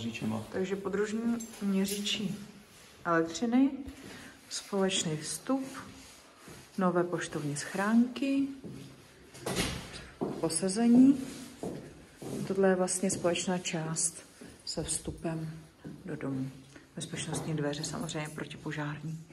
měřičema. Takže podružní měřičí elektřiny, společný vstup, nové poštovní schránky, posazení. Tohle je vlastně společná část se vstupem do domu. Bezpečnostní dveře samozřejmě protipožární.